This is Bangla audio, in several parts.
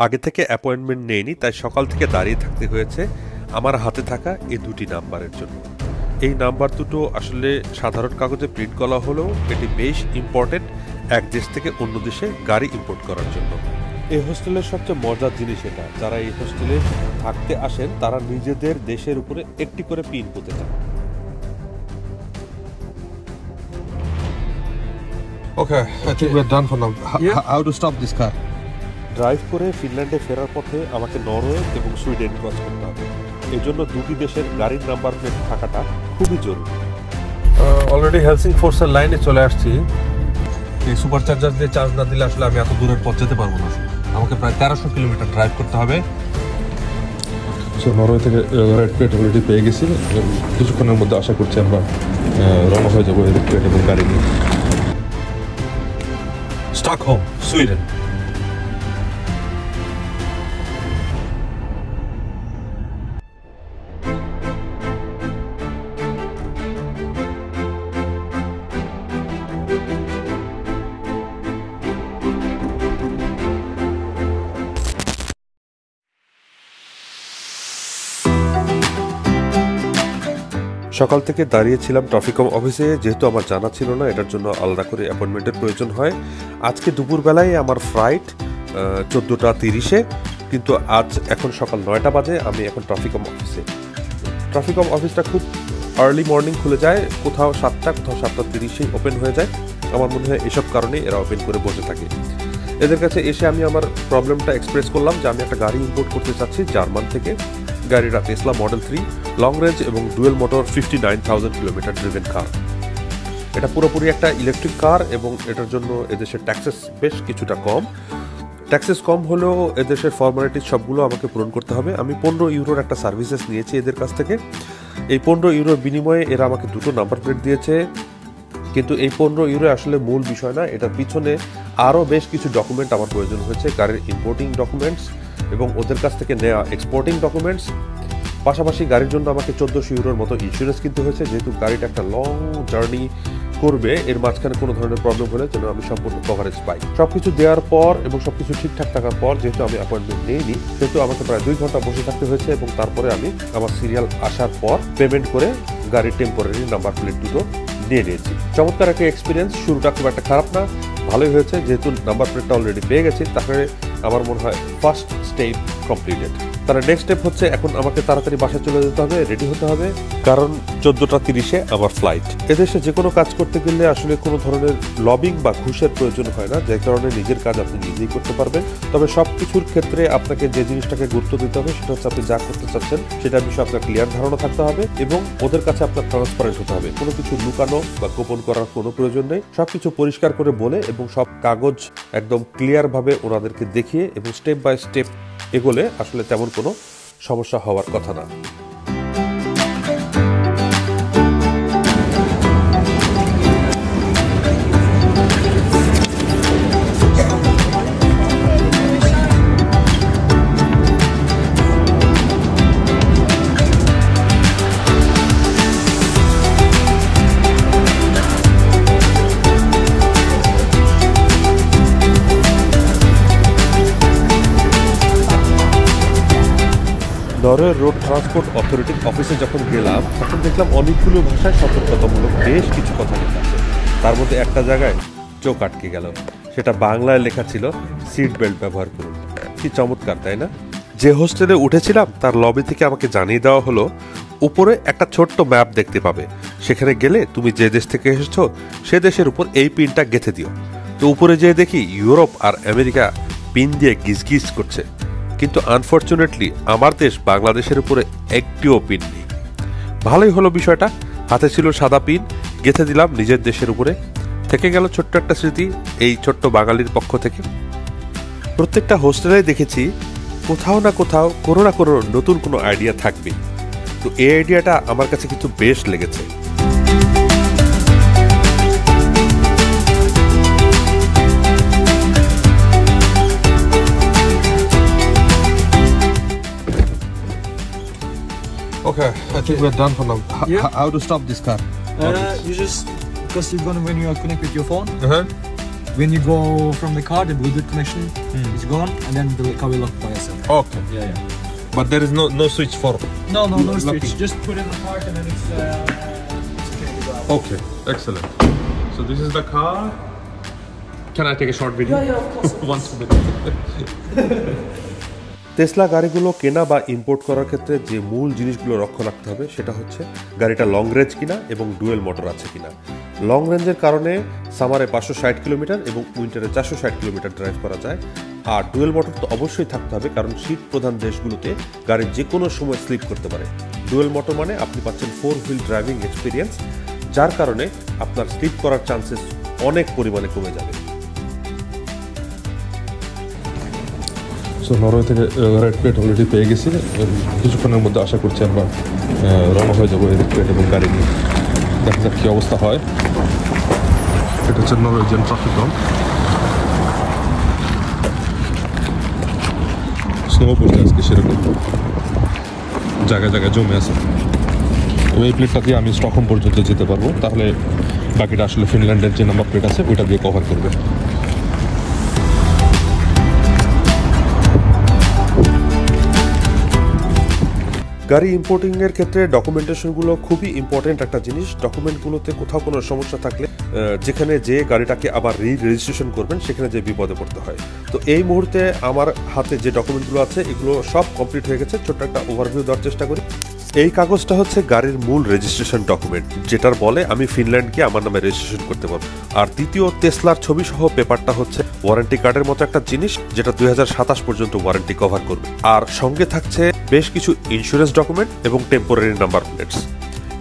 আগে থেকে অ্যাপয়েন্টমেন্ট নেয়নি তাই সকাল থেকে দাঁড়িয়ে থাকতে হয়েছে আমার হাতে থাকা এই দুটি নাম্বারের জন্য এই নাম্বার দুটো আসলে সাধারণ কাগজে প্রিন্ট করা হলেও এটি বেশ ইম্পর্টেন্ট এক দেশ থেকে অন্য দেশে গাড়ি ইম্পোর্ট করার জন্য এই হোস্টেলের সবচেয়ে মজার জিনিস এটা যারা এই হোস্টেলে থাকতে আসেন তারা নিজেদের দেশের উপরে একটি করে পিন পুঁতে চান Okay, I think we're done for now. H- Yeah. how to stop this car? Drive করে ফিনল্যান্ডে ফেরার পথে আমাকে নরওয়ে এবং সুইডেন ক্রস করতে হবে। এই জন্য দুটি দেশের গাড়ির নাম্বার প্লেট থাকাটা খুবই জরুরি। অলরেডি হেলসিং ফোর্সের লাইনে চলে আসছি। এই সুপার চার্জার দিয়ে চার্জ না দিলে আসলে আমি এত দূরের পথ যেতে পারব না। আমাকে প্রায় তেরোশো কিলোমিটার ড্রাইভ করতে হবে। সো নরওয়ে থেকে রেড প্লেট অলরেডি পেয়ে গেছি। এবং কিছুক্ষণের মধ্যে আশা করছি আমরা রওনা হয়ে যাব রেড প্লেট এবং গাড়ি নিয়ে। স্টকহোম সুইডেন সকাল থেকে দাঁড়িয়েছিলাম ট্রাফিকম অফিসে, যেহেতু আমার জানা ছিল না, এটার জন্য আলাদা করে অ্যাপয়েন্টমেন্টের প্রয়োজন হয়। আজকে দুপুরবেলায় আমার ফ্লাইট চোদ্দোটা তিরিশে, কিন্তু আজ এখন সকাল নয়টা বাজে, আমি এখন ট্রাফিকম অফিসে। ট্রাফিকম অফিসটা খুব আর্লি মর্নিং খুলে যায়, কোথাও সাতটা কোথাও সাতটা তিরিশেই ওপেন হয়ে যায়। আমার মনে হয় এসব কারণে এরা ওপেন করে বসে থাকে। এদের কাছে এসে আমি আমার প্রবলেমটা এক্সপ্রেস করলাম যে আমি একটা গাড়ি ইম্পোর্ট করতে চাচ্ছি জার্মান থেকে। গাড়িটা Tesla model three long range এবং dual motor fifty nine thousand kilometre driven car এটা পুরোপুরি একটা ইলেকট্রিক কার এবং এটার জন্য এদেশের ট্যাক্সেস বেশ কিছুটা কম। ট্যাক্সেস কম হলেও এদেশের ফর্মালিটিস সবগুলো আমাকে পূরণ করতে হবে। আমি পনেরো ইউরোর একটা সার্ভিসেস নিয়েছি এদের কাছ থেকে। এই পনেরো ইউরোর বিনিময়ে এরা আমাকে দুটো নাম্বার প্লেট দিয়েছে। কিন্তু এই পনেরো ইউরো আসলে মূল বিষয় না, এটার পিছনে আরও বেশ কিছু ডকুমেন্ট আমার প্রয়োজন হয়েছে। গাড়ির ইম্পোর্টিং ডকুমেন্টস এবং ওদের কাছ থেকে নেওয়া এক্সপোর্টিং ডকুমেন্টস পাশাপাশি গাড়ির জন্য আমাকে চোদ্দোশো ইউরোর মতো ইন্স্যুরেন্স কিনতে হয়েছে, যেহেতু গাড়িটা একটা লং জার্নি করবে, এর মাঝখানে কোনো ধরনের প্রবলেম হলে যেন আমি সম্পূর্ণ কভারেজ পাই। সব কিছু দেওয়ার পর এবং সব কিছু ঠিকঠাক থাকার পর, যেহেতু আমি অ্যাপয়েন্টমেন্ট নিইনি, সেহেতু আমাকে প্রায় দুই ঘণ্টা বসে থাকতে হয়েছে এবং তারপরে আমি আমার সিরিয়াল আসার পর পেমেন্ট করে গাড়ির টেম্পোরারি নাম্বার প্লেট দুটো নিয়ে নিয়েছি। চমৎকার একটা এক্সপিরিয়েন্স শুরুটা খুব একটা খারাপ না। ভালোই হয়েছে, যেহেতু নাম্বার প্লেটটা অলরেডি পেয়ে গেছি, তাহলে আমার মনে হয় ফার্স্ট স্টেপ কমপ্লিটেড তার নেক্সট স্টেপ হচ্ছে এখন আমাকে তাড়াতাড়ি বাসায় চলে যেতে হবে রেডি হতে হবে, কারণ চোদ্দোটা তিরিশে আমার ফ্লাইট এদেশে যে কোনো কাজ করতে গেলে আসলে কোনো ধরনের লবিং বা ঘুষের প্রয়োজন হয় না, যে কারণে নিজের কাজ আপনি নিজেই করতে পারবেন। তবে সব কিছুর ক্ষেত্রে আপনাকে যে জিনিসটাকে গুরুত্ব দিতে হবে, সেটা হচ্ছে আপনি যা করতে চাচ্ছেন, সেটা বিষয়ে আপনার ক্লিয়ার ধারণা থাকতে হবে এবং ওদের কাছে আপনার ট্রান্সপারেন্ট হতে হবে। কোনো কিছু লুকানো বা গোপন করার কোনো প্রয়োজন নেই। সবকিছু পরিষ্কার করে বলে এবং সব কাগজ একদম ক্লিয়ারভাবে ওনাদেরকে দেখিয়ে এবং স্টেপ বাই স্টেপ এগোলে আসলে তেমন কোনো সমস্যা হওয়ার কথা না। নরওয়ে রোড ট্রান্সপোর্ট অথরিটির অফিসে যখন গেলাম, তখন দেখলাম অনেকগুলো ভাষায় সতর্কতামূলক বেশ কিছু কথা লেখা তার মধ্যে একটা জায়গায় চোখ আটকে গেল। সেটা বাংলায় লেখা ছিল, সিট বেল্ট ব্যবহার করুন। কি চমৎকার, তাই না? যে হোস্টেলে উঠেছিলাম, তার লবি থেকে আমাকে জানিয়ে দেওয়া হলো, উপরে একটা ছোট্ট ম্যাপ দেখতে পাবে। সেখানে গেলে তুমি যে দেশ থেকে এসেছ, সে দেশের উপর এই পিনটা গেঁথে দিও। তো উপরে যেয়ে দেখি, ইউরোপ আর আমেরিকা পিন দিয়ে গিজগিজ করছে। কিন্তু আনফর্চুনেটলি আমার দেশ বাংলাদেশের উপরে একটিও পিন নেই। ভালোই হলো বিষয়টা। হাতে ছিল সাদা পিন গেঁথে দিলাম নিজের দেশের উপরে। থেকে গেল ছোট্ট একটা স্মৃতি এই ছোট্ট বাঙালির পক্ষ থেকে। প্রত্যেকটা হোস্টেলে দেখেছি কোথাও না কোথাও কোনো না কোনো নতুন কোনো আইডিয়া থাকবে তো এই আইডিয়াটা আমার কাছে কিন্তু বেশ লেগেছে। Okay, I think we're done for now. H- Yeah. how to stop this car? Uh, you just because you're gonna when you are connect with your phone, Uh-huh. when you go from the car, the Bluetooth connection is gone, and then the car will lock by itself. Okay. Yeah, yeah. But there is no no switch for. No, no, no Locking. switch. Just put it in the park, and then it's. Uh, it's okay to go out. Okay. Excellent. So this is the car. Can I take a short video? Yeah, yeah, of course. Once minute. Tesla গাড়িগুলো কেনা বা ইম্পোর্ট করার ক্ষেত্রে যে মূল জিনিসগুলো লক্ষ্য রাখতে হবে, সেটা হচ্ছে গাড়িটা লং রেঞ্জ কিনা এবং ডুয়েল মোটর আছে কিনা। লং রেঞ্জের কারণে সামারে পাঁচশো ষাট কিলোমিটার এবং উইন্টারে চারশো ষাট কিলোমিটার ড্রাইভ করা যায়। আর ডুয়েল মোটর তো অবশ্যই থাকতে হবে, কারণ শীত প্রধান দেশগুলোতে গাড়ি যে কোনো সময় স্লিপ করতে পারে। ডুয়েল মোটর মানে আপনি পাচ্ছেন ফোর হুইল ড্রাইভিং এক্সপিরিয়েন্স যার কারণে আপনার স্লিপ করার চান্সেস অনেক পরিমাণে কমে যাবে। সো নরওয়ে থেকে রেড প্লেট অলরেডি পেয়ে গেছি। কিছুক্ষণের মধ্যে আশা করছি আমরা রওনা হয়ে যাব রেড প্লেট এবং গাড়ি নিয়ে। দেখা যাক কী অবস্থা হয়। এটা হচ্ছে নরওয়েজিয়ান ট্রাফিক কম স্নো পড়ছে আজকে সেরকম। জায়গায় জায়গায় জমে আছে। এই প্লেটটা দিয়ে আমি স্টকহোম পর্যন্ত যেতে পারব। তাহলে বাকিটা আসলে ফিনল্যান্ডের যে নাম্বার প্লেট আছে, ওইটা দিয়ে কভার করবে। গাড়ি ইম্পোর্টিং এর ক্ষেত্রে ডকুমেন্টেশনগুলো খুবই ইম্পর্টেন্ট একটা জিনিস। ডকুমেন্টগুলোতে কোথাও কোনো সমস্যা থাকলে যেখানে যে গাড়িটাকে আবার রি রেজিস্ট্রেশন করবেন, সেখানে যে বিপদে পড়তে হয়। তো এই মুহূর্তে আমার হাতে যে ডকুমেন্টগুলো আছে, এগুলো সব কমপ্লিট হয়ে গেছে। ছোট্ট একটা ওভারভিউ দেওয়ার চেষ্টা করি। এই কাগজটা হচ্ছে গাড়ির মূল রেজিস্ট্রেশন ডকুমেন্ট যেটার বলে আমি ফিনল্যান্ডকে আমার নামে রেজিস্ট্রেশন করতে পারব। আর তৃতীয় টেসলার ছবি সহ পেপারটা হচ্ছে ওয়ারেন্টি কার্ডের মতো একটা জিনিস, যেটা দু হাজার সাতাশ পর্যন্ত ওয়ারেন্টি কভার করবে। আর সঙ্গে থাকছে বেশ কিছু ইন্স্যুরেন্স ডকুমেন্ট এবং টেম্পোরারি নাম্বার প্লেটস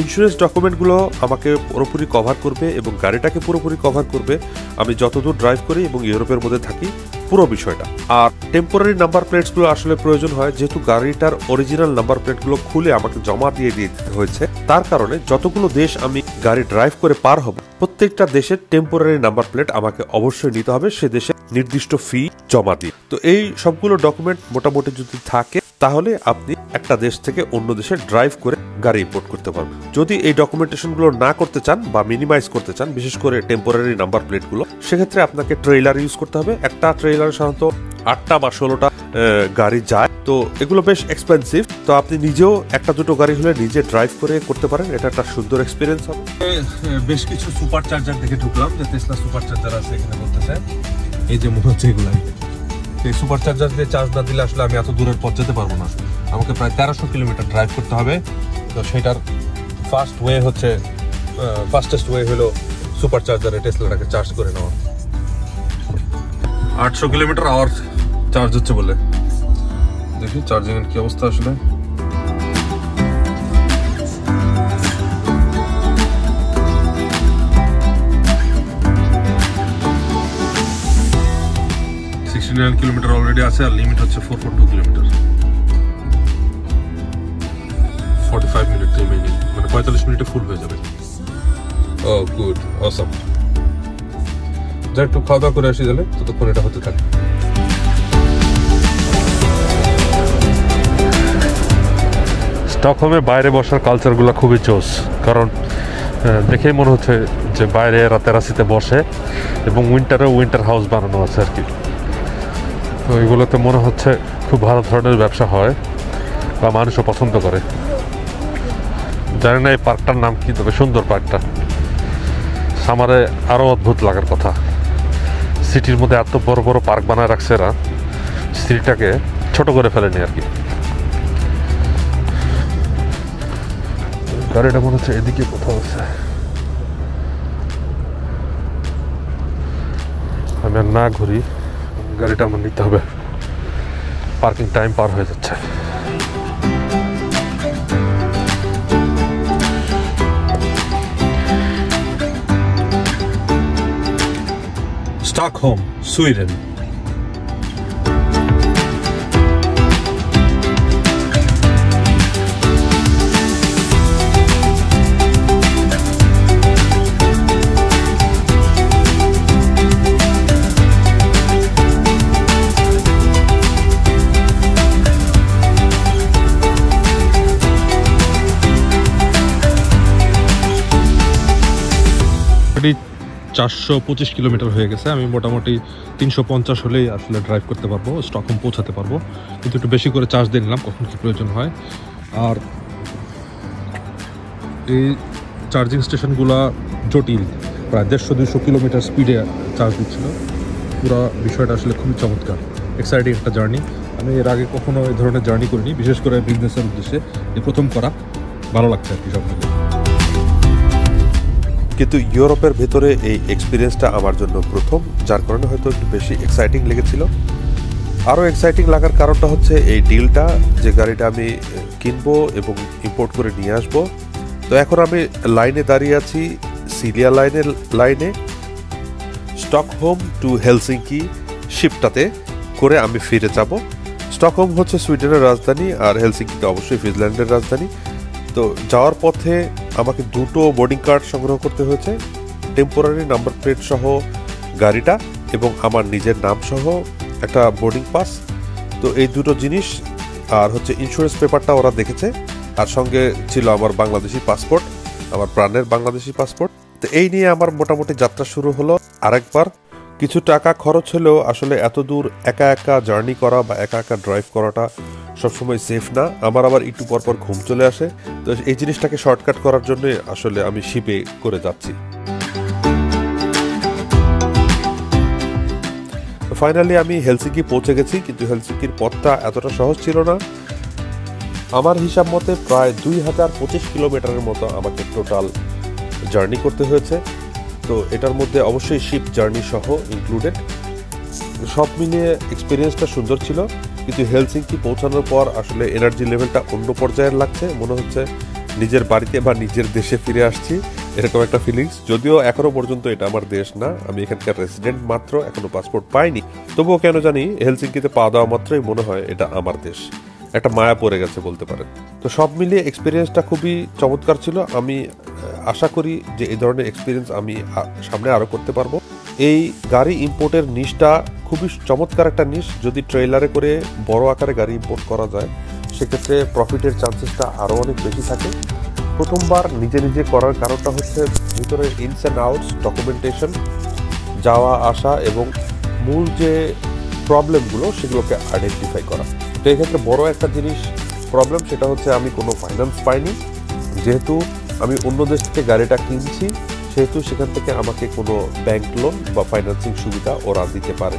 ইন্স্যুরেন্স ডকুমেন্টগুলো আমাকে পুরোপুরি কভার করবে এবং গাড়িটাকে পুরোপুরি কভার করবে। আমি যতদূর ড্রাইভ করি এবং ইউরোপের মধ্যে থাকি পুরো বিষয়টা। আর টেম্পোরারি নাম্বার প্লেটসগুলো আসলে প্রয়োজন হয়, যেহেতু গাড়িটার অরিজিনাল নাম্বার প্লেটগুলো খুলে আমাকে জমা দিয়ে দিয়ে দিতে হয়েছে। তার কারণে যতগুলো দেশ আমি গাড়ি ড্রাইভ করে পার হব, প্রত্যেকটা দেশের টেম্পোরারি নাম্বার প্লেট আমাকে অবশ্যই নিতে হবে। সে দেশে নির্দিষ্ট ফি জমা দিয়ে। তো এই সবগুলো ডকুমেন্ট মোটামুটি যদি থাকে তাহলে আপনি একটা দেশ থেকে অন্য দেশে ড্রাইভ করে গাড়ি ইম্পোর্ট করতে পারবেন। যদি এই ডকুমেন্টেশনগুলো না করতে চান বা মিনিমাইজ করতে চান, বিশেষ করে টেম্পোরারি নাম্বার প্লেটগুলো সেক্ষেত্রে আপনাকে ট্রেলার ইউজ করতে হবে। একটা ট্রেলার সাধারণত আটটা বা ষোলোটা গাড়ি যায়। তো এগুলো বেশ এক্সপেন্সিভ তো আপনি নিজেও একটা দুটো গাড়ি হলে নিজে ড্রাইভ করে করতে পারেন। এটা একটা সুন্দর এক্সপিরিয়েন্স হবে। বেশ কিছু সুপার চার্জার দেখে ঢুকলাম, যে টেসলা সুপার চার্জার আছে এখানে বলতেছে এই যে মনে হচ্ছে এগুলাই এই সুপার চার্জার দিয়ে চার্জ না দিলে আসলে আমি এত দূরের পথ যেতে পারব না। আমাকে প্রায় তেরোশো কিলোমিটার ড্রাইভ করতে হবে। তো সেটার ফার্স্ট ওয়ে হচ্ছে ফাস্টেস্ট ওয়ে হলো সুপার চার্জারে টেসলাটাকে চার্জ করে নেওয়া। আটশো কিলোমিটার আওয়ার চার্জ হচ্ছে বলে। দেখি চার্জিংয়ের কী অবস্থা আসলে। নাইন কিলোমিটার অলরেডি আছে, আর লিমিট হচ্ছে four four two kilometre forty five minute remaining মানে পঁয়তাল্লিশ মিনিটে ফুল হয়ে যাবে। ও গুড অসম যা একটু খাওয়া দাওয়া করে আসি তাহলে, ততক্ষণ এটা হতে থাকে। স্টকহোমে বাইরে বসার কালচারগুলো খুবই জোস, কারণ দেখেই মনে হচ্ছে যে বাইরে এরা তেরাসিতে বসে, এবং উইন্টারে উইন্টার হাউস বানানো আছে আর কি। তো এগুলোতে মনে হচ্ছে খুব ভালো ধরনের ব্যবসা হয় বা মানুষও পছন্দ করে। জানি না এই পার্কটার নাম কি, তবে সুন্দর পার্কটা। সামারে আরও অদ্ভুত লাগার কথা। সিটির মধ্যে এত বড় বড় পার্ক বানায় রাখছে এরা, সিটিটাকে ছোট করে ফেলেনি আর কি। গাড়িটা মনে হচ্ছে এদিকে কোথাও আছে। আমি আর না ঘুরি। গাড়িটা আমার নিতে হবে পার্কিং টাইম পার হয়ে যাচ্ছে Stockholm, Sweden. চারশো পঁচিশ কিলোমিটার হয়ে গেছে। আমি মোটামুটি তিনশো পঞ্চাশ হলেই আসলে ড্রাইভ করতে পারব স্টকহোম পৌঁছাতে পারব। কিন্তু একটু বেশি করে চার্জ দিয়ে নিলাম, কখন কি প্রয়োজন হয়। আর এই চার্জিং স্টেশনগুলো জটিল, প্রায় দেড়শো দুশো কিলোমিটার স্পিডে চার্জ দিচ্ছিল। পুরো বিষয়টা আসলে খুবই চমৎকার এক্সাইটিং একটা জার্নি আমি এর আগে কখনো এই ধরনের জার্নি করিনি, বিশেষ করে বিজনেসের উদ্দেশ্যে। এই প্রথম করা, ভালো লাগছে আর কি সব। কিন্তু ইউরোপের ভেতরে এই এক্সপিরিয়েন্সটা আমার জন্য প্রথম, যার কারণে হয়তো একটু বেশি এক্সাইটিং লেগেছিল। আরও এক্সাইটিং লাগার কারণটা হচ্ছে এই ডিলটা যে গাড়িটা আমি কিনবো এবং ইম্পোর্ট করে নিয়ে আসব। তো এখন আমি লাইনে দাঁড়িয়ে আছি, সিলিয়া লাইনের লাইনে স্টকহোম টু হেলসিঙ্কি শিপটাতে করে আমি ফিরে যাব। স্টকহোম হচ্ছে সুইডেনের রাজধানী আর হেলসিঙ্কিতে অবশ্যই ফিনল্যান্ডের রাজধানী। তো যাওয়ার পথে আমাকে দুটো বোর্ডিং কার্ড সংগ্রহ করতে হয়েছে টেম্পোরারি নাম্বার প্লেট সহ গাড়িটা এবং আমার নিজের নাম সহ একটা বোর্ডিং পাস তো এই দুটো জিনিস আর হচ্ছে ইন্স্যুরেন্স পেপারটা ওরা দেখেছে আর সঙ্গে ছিল আমার বাংলাদেশি পাসপোর্ট আমার প্রাণের বাংলাদেশি পাসপোর্ট তো এই নিয়ে আমার মোটামুটি যাত্রা শুরু হলো আরেকবার। কিছু টাকা খরচ হলেও আসলে এত দূর একা একা জার্নি করা বা একা একা ড্রাইভ করাটা সবসময় সেফ না। আমার আবার একটু পর পর ঘুম চলে আসে। তো এই জিনিসটাকে শর্টকাট করার জন্য আসলে আমি শিপে করে যাচ্ছি। ফাইনালি আমি হেলসিকি পৌঁছে গেছি, কিন্তু হেলসিকির পথটা এতটা সহজ ছিল না। আমার হিসাব মতে প্রায় দুই হাজার পঁচিশ কিলোমিটারের মতো আমাকে টোটাল জার্নি করতে হয়েছে। তো এটার মধ্যে অবশ্যই শিপ জার্নি সহ ইনক্লুডেড সব মিলিয়ে এক্সপিরিয়েন্সটা সুন্দর ছিল, কিন্তু হেলসিঙ্কি পৌঁছানোর পর আসলে এনার্জি লেভেলটা অন্য পর্যায়ের লাগছে। মনে হচ্ছে নিজের বাড়িতে বা নিজের দেশে ফিরে আসছি, এরকম একটা ফিলিংস যদিও এখনও পর্যন্ত এটা আমার দেশ না, আমি এখানকার রেসিডেন্ট মাত্র, এখনও পাসপোর্ট পাইনি। তবুও কেন জানি হেলসিঙ্কিতে পা দেওয়া মাত্রই মনে হয় এটা আমার দেশ। একটা মায়া পড়ে গেছে বলতে পারেন। তো সব মিলিয়ে এক্সপিরিয়েন্সটা খুবই চমৎকার ছিল। আমি আশা করি যে এই ধরনের এক্সপিরিয়েন্স আমি সামনে আরও করতে পারব। এই গাড়ি ইম্পোর্টের নিশটা খুবই চমৎকার একটা নিশ যদি ট্রেলারে করে বড় আকারে গাড়ি ইম্পোর্ট করা যায়, সেক্ষেত্রে প্রফিটের চান্সেসটা আরও অনেক বেশি থাকে। প্রথমবার নিজে নিজে করার কারণটা হচ্ছে ভিতরের ইনস অ্যান্ড আউটস ডকুমেন্টেশন যাওয়া, আসা এবং মূল যে প্রবলেমগুলো সেগুলোকে আইডেন্টিফাই করা। তো এক্ষেত্রে বড় একটা জিনিস প্রবলেম সেটা হচ্ছে আমি কোনো ফাইন্যান্স পাইনি। যেহেতু আমি অন্য দেশ থেকে গাড়িটা কিনছি, সেহেতু সেখান থেকে আমাকে কোনো ব্যাংক লোন বা ফাইন্যান্সিং সুবিধা ওরা দিতে পারে।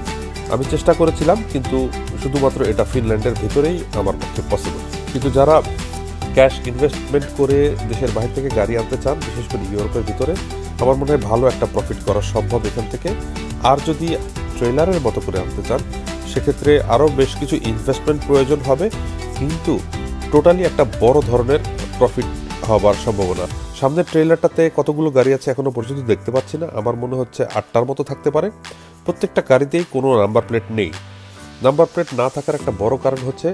আমি চেষ্টা করেছিলাম, কিন্তু শুধুমাত্র এটা ফিনল্যান্ডের ভিতরেই আমার পক্ষে পসিবল কিন্তু যারা ক্যাশ ইনভেস্টমেন্ট করে দেশের বাইরে থেকে গাড়ি আনতে চান, বিশেষ করে ইউরোপের ভিতরে, আমার মনে হয় ভালো একটা প্রফিট করা সম্ভব এখান থেকে। আর যদি ট্রেলারের মতো করে আনতে চান সেক্ষেত্রে আরও বেশ কিছু ইনভেস্টমেন্ট প্রয়োজন হবে, কিন্তু টোটালি একটা বড় ধরনের প্রফিট হবার সম্ভাবনা। সামনের ট্রেলারটাতে কতগুলো গাড়ি আছে এখনও পর্যন্ত দেখতে পাচ্ছি না। আমার মনে হচ্ছে আটটার মতো থাকতে পারে। প্রত্যেকটা গাড়িতেই কোনো নাম্বার প্লেট নেই। নাম্বার প্লেট না থাকার একটা বড় কারণ হচ্ছে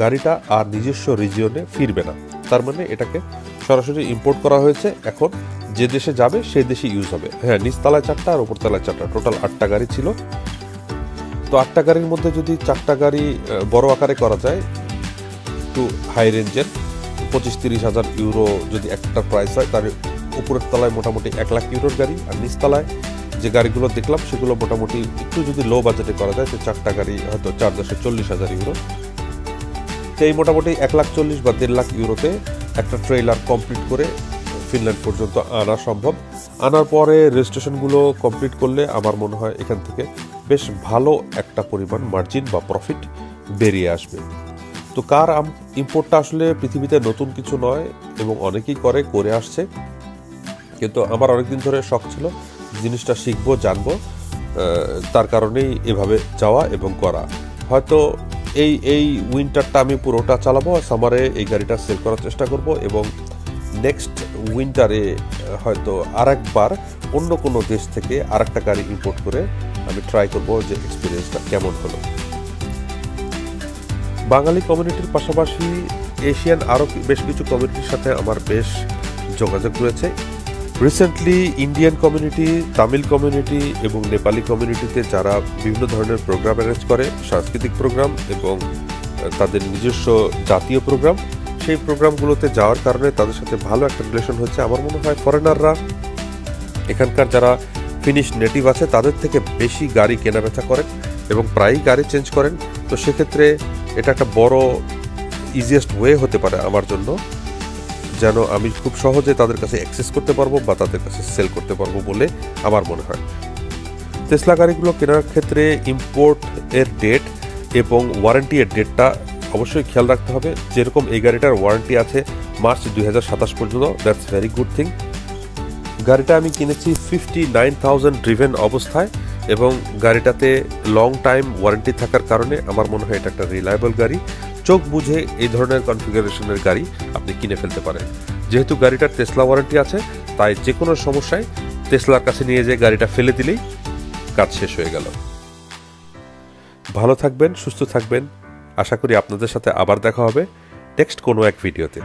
গাড়িটা আর নিজস্ব রিজিয়নে ফিরবে না। তার মানে এটাকে সরাসরি ইম্পোর্ট করা হয়েছে। এখন যে দেশে যাবে, সেই দেশে ইউজ হবে। হ্যাঁ নিচতলায় চারটা আর উপরতলায় চারটা। টোটাল আটটা গাড়ি ছিল। তো আটটা গাড়ির মধ্যে যদি চারটা গাড়ি বড় আকারে করা যায়, একটু হাই রেঞ্জের পঁচিশ তিরিশ হাজার ইউরো যদি একটা প্রাইস হয় তার উপরের তলায় মোটামুটি এক লাখ ইউরোর গাড়ি আর নিচতলায় যে গাড়িগুলো দেখলাম, সেগুলো মোটামুটি একটু যদি লো বাজেটে করা যায় তো চারটা গাড়ি হয়তো চার দশে চল্লিশ হাজার ইউরো তো এই মোটামুটি এক লাখ চল্লিশ বা দেড় লাখ ইউরোতে একটা ট্রেলার কমপ্লিট করে ফিনল্যান্ড পর্যন্ত আনা সম্ভব। আনার পরে রেজিস্ট্রেশনগুলো কমপ্লিট করলে আমার মনে হয় এখান থেকে বেশ ভালো একটা পরিমাণ মার্জিন বা প্রফিট বেরিয়ে আসবে। তো কার ইম্পোর্টটা আসলে পৃথিবীতে নতুন কিছু নয় এবং অনেকেই করে করে আসছে। কিন্তু আমার অনেকদিন ধরে শখ ছিল জিনিসটা শিখব, জানব তার কারণেই এভাবে যাওয়া এবং করা। হয়তো এই এই উইন্টারটা আমি পুরোটা চালাবো, আর সামারে এই গাড়িটা সেল করার চেষ্টা করব এবং নেক্সট উইন্টারে হয়তো আরেকবার অন্য কোনো দেশ থেকে আরেকটা গাড়ি ইম্পোর্ট করে আমি ট্রাই করব যে এক্সপিরিয়েন্সটা কেমন হলো। বাঙালি কমিউনিটির পাশাপাশি এশিয়ান আরও বেশ কিছু কমিউনিটির সাথে আমার বেশ যোগাযোগ রয়েছে। Recently Indian community Tamil community এবং নেপালি কমিউনিটিতে যারা বিভিন্ন ধরনের প্রোগ্রাম অ্যারেঞ্জ করে, সাংস্কৃতিক প্রোগ্রাম এবং তাদের নিজস্ব জাতীয় প্রোগ্রাম সেই প্রোগ্রামগুলোতে যাওয়ার কারণে তাদের সাথে ভালো একটা রিলেশন হচ্ছে। আমার মনে হয় ফরেনাররা এখানকার যারা ফিনিশ নেটিভ আছে, তাদের থেকে বেশি গাড়ি কেনাবেচা করেন এবং প্রায়ই গাড়ি চেঞ্জ করেন। তো সেক্ষেত্রে এটা একটা বড় ইজিয়েস্ট ওয়ে হতে পারে আমার জন্য, যেন আমি খুব সহজে তাদের কাছে অ্যাক্সেস করতে পারব বা তাদের কাছে সেল করতে পারব বলে আমার মনে হয়। টেসলা গাড়িগুলো কেনার ক্ষেত্রে ইম্পোর্ট এর ডেট এবং ওয়ারেন্টি এর ডেটটা অবশ্যই খেয়াল রাখতে হবে। যেরকম এই গাড়িটার ওয়ারেন্টি আছে মার্চ দুই হাজার সাতাশ পর্যন্ত দ্যাটস ভেরি গুড থিং গাড়িটা আমি কিনেছি ফিফটি নাইন থাউজেন্ড ড্রিভেন অবস্থায় এবং গাড়িটাতে লং টাইম ওয়ারেন্টি থাকার কারণে আমার মনে হয় এটা একটা রিলায়েবল গাড়ি। চোখ বুঝে এই ধরনের কনফিগারেশনের গাড়ি আপনি কিনে ফেলতে পারেন। যেহেতু গাড়িটার টেসলা ওয়ারেন্টি আছে, তাই যে কোনো সমস্যায় টেসলার কাছে নিয়ে যেয়ে গাড়িটা ফেলে দিলেই কাজ শেষ হয়ে গেল। ভালো থাকবেন, সুস্থ থাকবেন। আশা করি আপনাদের সাথে আবার দেখা হবে। নেক্সট কোনো এক ভিডিওতে।